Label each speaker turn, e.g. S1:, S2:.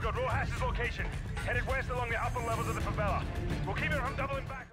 S1: We've got Rojas' location. Headed west along the upper levels of the favela. We'll keep it from doubling back.